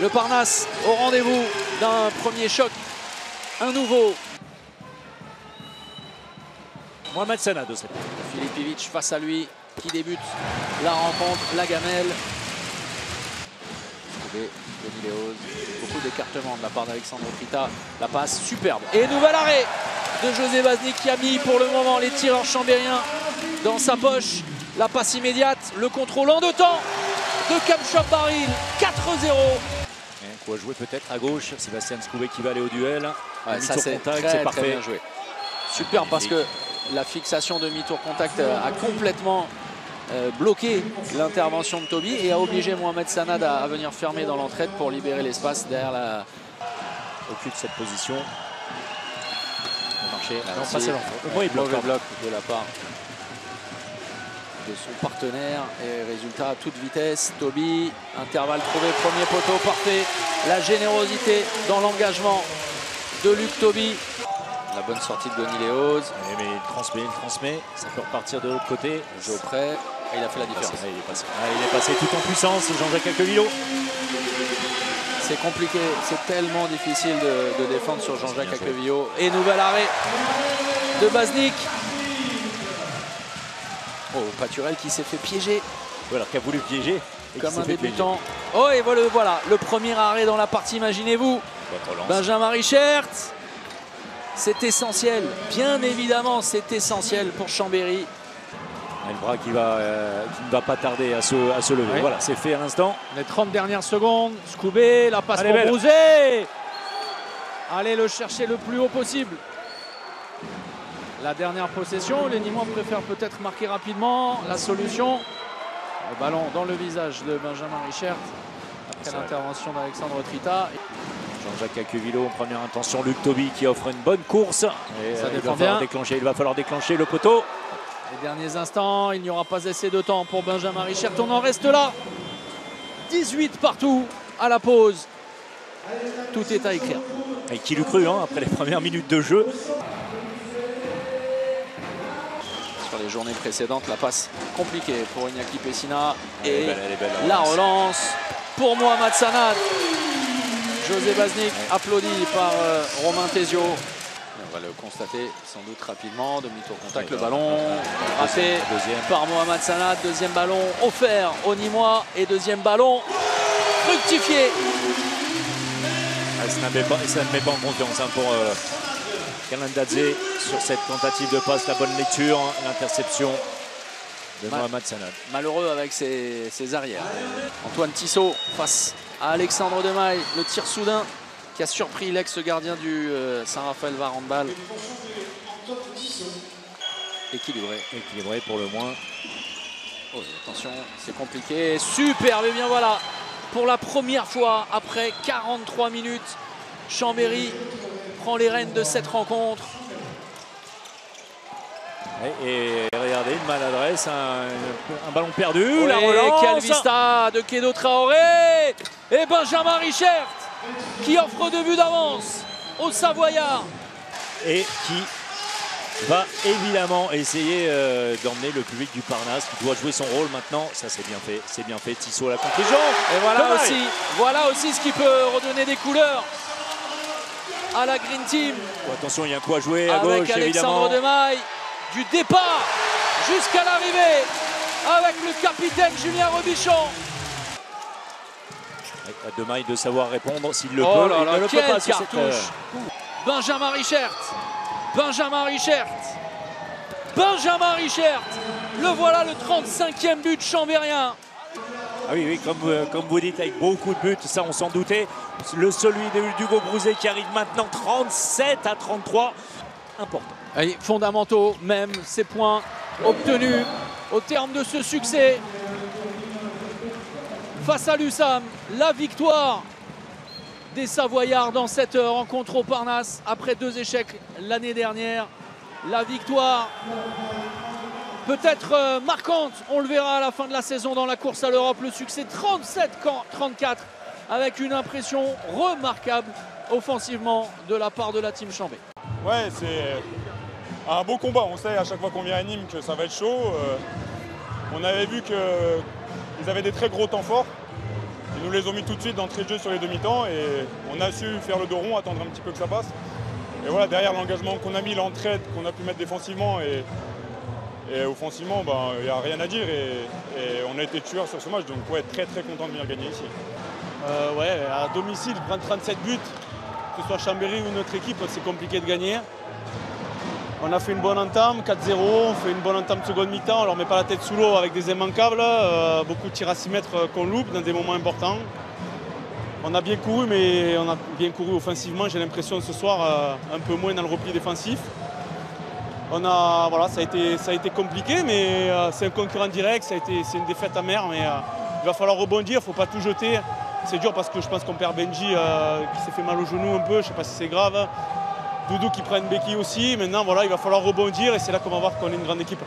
Le Parnasse au rendez-vous d'un premier choc. Un nouveau. Mohamed Sanad de cette Philippe face à lui qui débute la rencontre, la gamelle. Beaucoup d'écartement de la part d'Alexandre Frita. La passe superbe. Et nouvel arrêt de José Baznik qui a mis pour le moment les tireurs chambériens dans sa poche. La passe immédiate, le contrôle en deux temps de Kamchop Baril. 4-0. Quoi jouer peut-être à gauche. Sébastien Scoubé qui va aller au duel. Ouais, ça c'est contact, très, parfait. bien joué. Super parce que la fixation de mi-tour contact euh, a complètement euh, bloqué l'intervention de Toby et a obligé Mohamed Sanad à, à venir fermer dans l'entraide pour libérer l'espace derrière la Occupe cette position. le marché. Là Non, pas. Au moins, il bloque bloc de la part de son partenaire et résultat à toute vitesse. Toby, intervalle trouvé, premier poteau parfait. La générosité dans l'engagement de Luc Toby. La bonne sortie de Denis Léoz. Eh, Mais il transmet, il transmet. Ça peut repartir de l'autre côté. Geoffrey, et il a fait la différence. Il, est passé. Ah, il est passé tout en puissance, Jean-Jacques Aquevillot. C'est compliqué, c'est tellement difficile de, de défendre sur Jean-Jacques. Aquevillot. Et nouvel arrêt de Baznik. Oh, Paturel qui s'est fait piéger Ou alors qui a voulu piéger. et comme un piéger. débutant. Oh, et voilà, voilà le premier arrêt dans la partie, imaginez-vous. Benjamin Richert. C'est essentiel, bien évidemment, c'est essentiel pour Chambéry. Et le bras qui, va, euh, qui ne va pas tarder à se, à se lever. Voilà, c'est fait à l'instant. Les 30 dernières secondes, Scoubé, la passe Allez, pour. Allez le chercher le plus haut possible. La dernière possession, les Nîmois préfèrent peut-être marquer rapidement. La solution, le ballon dans le visage de Benjamin Richert après l'intervention d'Alexandre Trita. Jean-Jacques Aquevillot en première intention. Luc Toby qui offre une bonne course. Et, Ça euh, il, va défend falloir bien. déclencher, il va falloir déclencher le poteau. Les derniers instants, il n'y aura pas assez de temps pour Benjamin Richert. On en reste là. 18 partout à la pause. Tout est à écrire. Et qui l'eût cru hein, après les premières minutes de jeu. Sur les journées précédentes, la passe compliquée pour Iñaki Pessina. Elle Et belle, belle, la la relance. pour Mohamed Sanad. José Baznik applaudi par euh, Romain Tesio. On va le constater sans doute rapidement. Demi-tour contact, le ballon raté Deuxième. par Mohamed Sanad. Deuxième ballon offert au Nîmois. Et deuxième ballon fructifié. Ah, ça, ne met pas, ça ne met pas en confiance hein, pour euh, Kalandadze sur cette tentative de passe. La bonne lecture, l'interception de. Mohamed Sanad. malheureux avec ses, ses arrières. Antoine Tissot face à Alexandre Demaille, le tir soudain qui a surpris l'ex-gardien du euh, Saint-Raphaël Varandbal. Équilibré. Équilibré pour le moins. Oh, attention, c'est compliqué. Superbe, et bien voilà, pour la première fois après 43 minutes, Chambéry prend les rênes de cette rencontre. Et, et regardez, une maladresse, un, un ballon perdu, la Et relance. de Kedo Traoré et Benjamin Richert qui offre deux buts d'avance au Savoyard. et qui va évidemment essayer euh, d'emmener le public du Parnasse qui doit jouer son rôle maintenant. Ça c'est bien fait, c'est bien fait. Tissot à la conclusion. Et voilà aussi, voilà aussi ce qui peut redonner des couleurs à la Green Team Oh, attention, il y a quoi jouer à avec gauche Alexandre évidemment. Demaille du départ jusqu'à l'arrivée avec le capitaine Julien Robichon. À Demaille de savoir répondre s'il le Oh peut. là il là, ne le peut pas cette, Benjamin Richert Benjamin Richert Benjamin Richert Le voilà le 35e but chambérien Ah oui, oui, comme, euh, comme vous dites, avec beaucoup de buts, ça on s'en doutait. Le celui de Hugo Brouzet qui arrive maintenant 37 à 33. Important. Fondamentaux, même ces points obtenus au terme de ce succès face à l'USAM. La victoire des Savoyards dans cette rencontre au Parnasse après deux échecs l'année dernière. La victoire peut-être euh, marquante, on le verra à la fin de la saison dans la course à l'Europe. Le succès 37-34 avec une impression remarquable offensivement de la part de la team Chambé. Ouais, c'est un beau combat. On sait à chaque fois qu'on vient à Nîmes que ça va être chaud. Euh, on avait vu qu'ils avaient des très gros temps forts. nous les ont mis tout de suite d'entrée de jeu sur les demi-temps et on a su faire le dos rond, attendre un petit peu que ça passe. Et voilà, derrière l'engagement qu'on a mis, l'entraide qu'on a pu mettre défensivement et, et offensivement, il ben, n'y a rien à dire et, on a été tueurs sur ce match. Donc ouais, très très content de venir gagner ici. Euh, ouais, à domicile, prendre 37 buts, que ce soit Chambéry ou notre équipe, c'est compliqué de gagner. On a fait une bonne entame, 4-0, on fait une bonne entame de seconde mi-temps, on leur met pas la tête sous l'eau avec des immanquables, euh, beaucoup de tirs à 6 mètres euh, qu'on loupe dans des moments importants. On a bien couru, mais on a bien couru offensivement, j'ai l'impression ce soir, un peu moins dans le repli défensif. On a, voilà, ça, a été, compliqué, mais c'est un concurrent direct, c'est une défaite amère, mais il va falloir rebondir, il ne faut pas tout jeter. C'est dur parce que je pense qu'on perd Benji qui s'est fait mal au genou un peu, je ne sais pas si c'est grave. Doudou qui prend une aussi. Maintenant, voilà, il va falloir rebondir et c'est là qu'on va voir qu'on est une grande équipe.